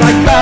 like